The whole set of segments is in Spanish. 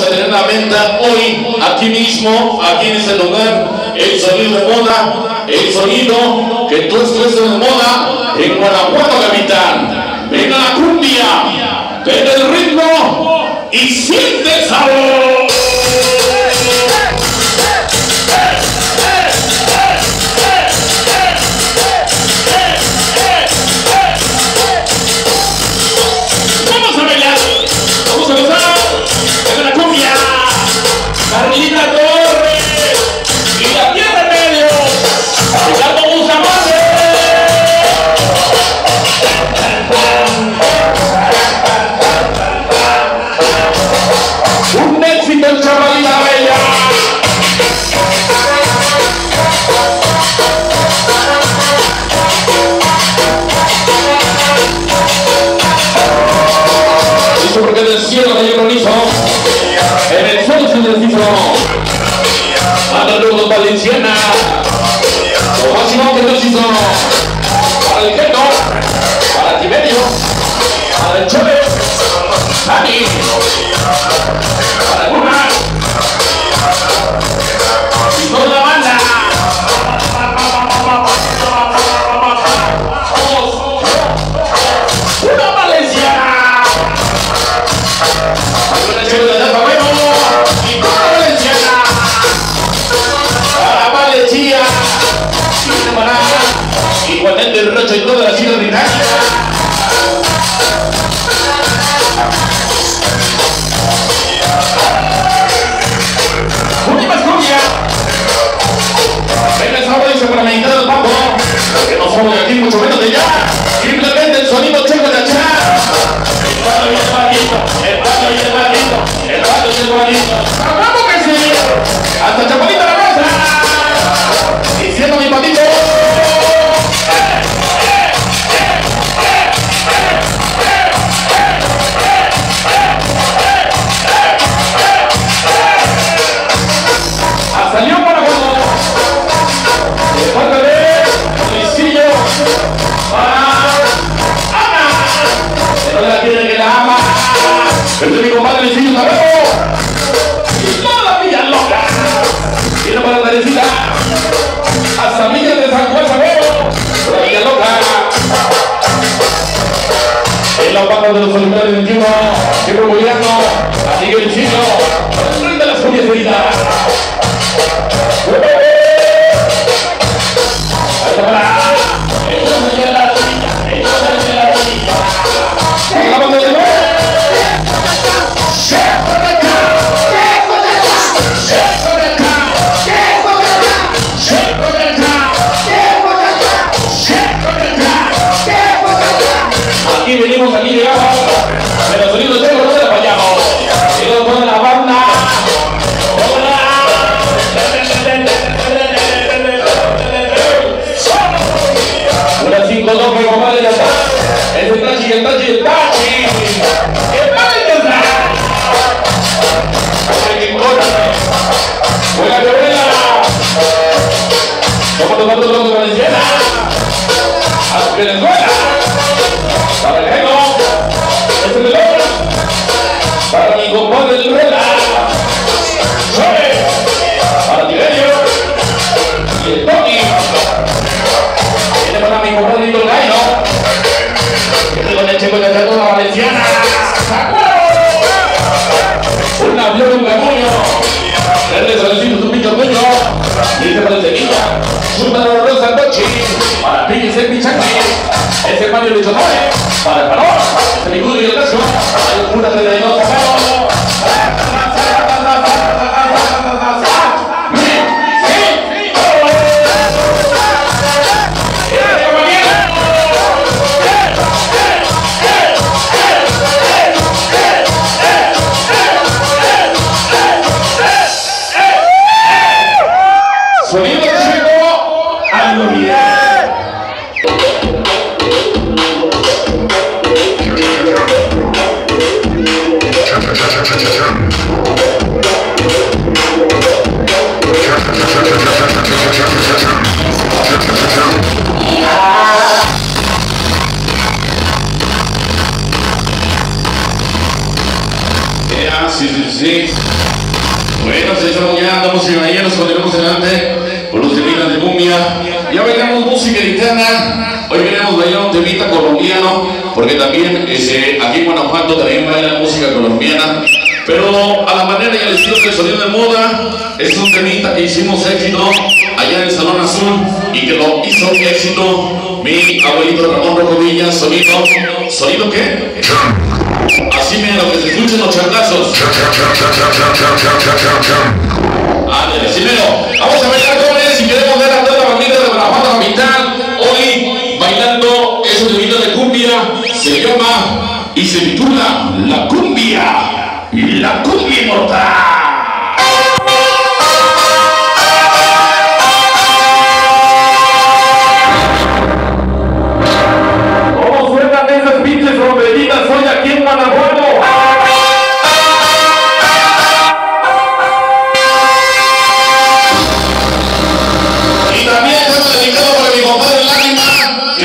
vamos a tener la venta hoy, aquí mismo, aquí en este lugar, el sonido de moda, el sonido que tú estuviste de moda en Guanajuato capital. Venga la cumbia, ven el ritmo y siente sabor. Brasil del Cipro. Manolo Valenciana. Máximo que nos hizo. Para el Keto. Para Tiberio. Para el Chávez. Para el Luna. en la de los solitarios 21, siempre apoyando a Miguel Chino, frente a las de guitarra. dice, no, para, para, nos continuamos adelante con los temitas de cumbia. Ya bailamos música gitana, hoy queremos bailar un temita colombiano, porque también ese, aquí en Guanajuato también baila música colombiana. Pero a la manera y al estilo que sonido de moda, es un temita que hicimos éxito allá en el Salón Azul y que lo hizo éxito mi abuelito Ramón Rocovilla, sonido, ¿sonido qué? Así mero, que se escuchen los charlazos. Ándale, así mero. Vamos a bailar jóvenes y queremos ver a toda la bandita de Guanajuato Capital hoy bailando ese temita de cumbia. Se llama y se titula La Cumbia. La Cumbia Inmortal.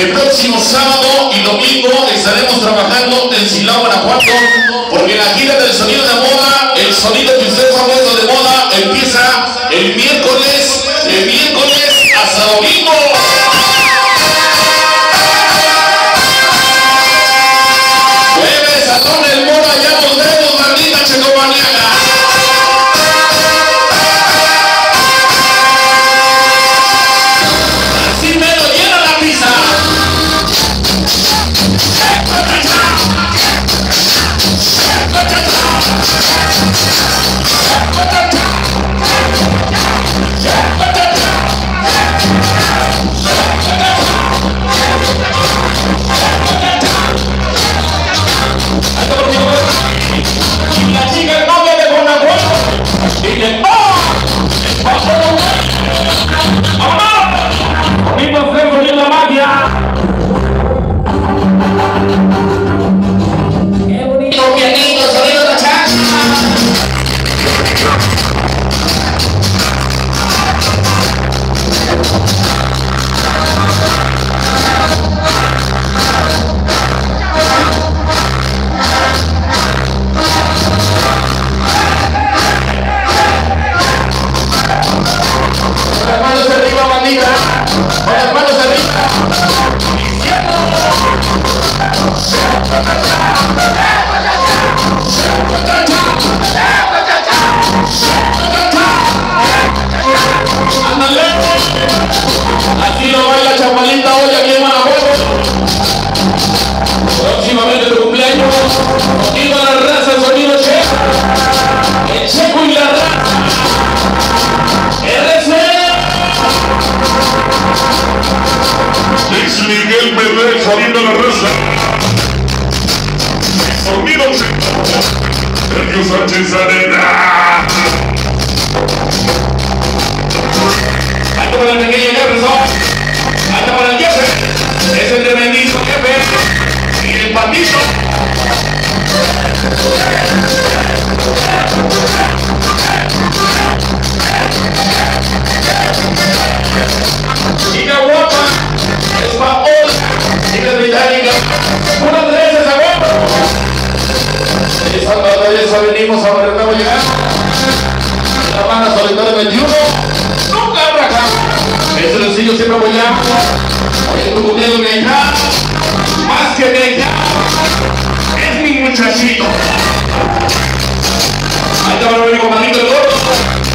El próximo sábado y domingo estaremos trabajando en Silao, Guanajuato, porque la gira del sonido de moda, el sonido saliendo la raza. Sonido Sergio Sánchez Arena. Alto para el pequeño Jefferson. Alto para el jefe. Es el tremendito jefe. Y el patito. Esa batalla venimos a ver cómo llegar. La banda solitaria 21. Nunca raja. Ese sencillo siempre apoyamos. Oye, tu cumpleaños mi hija. Más que mi hija. Es mi muchachito. Ahí venir con manito el gordo.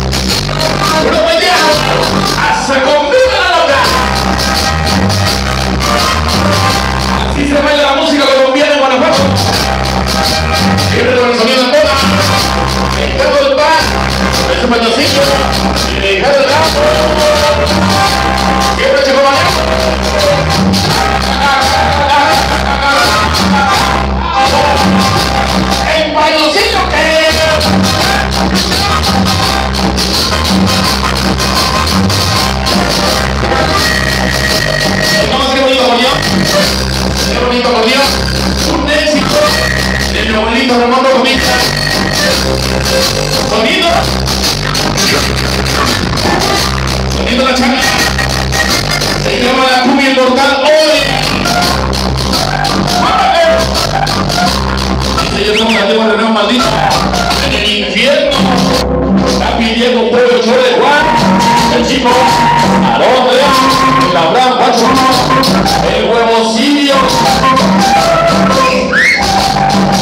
Sonido. Sonido la changa. Se llama la cumbia inmortal hoy. Yo tengo un gateo de maldito. infierno. Está pidiendo un show de Juan. El chico, ¿a dónde? La blanca, el huevo sirio.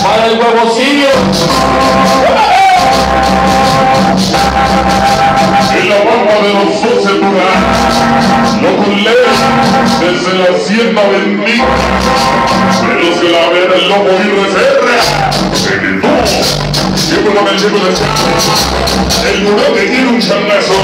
Para el huevo sirio. Los doce Durán, lo culé desde la hacienda bendita, de los que la vera el lobo y reserva, se quitó, siempre con el chico de el muro que quiere un chanazo.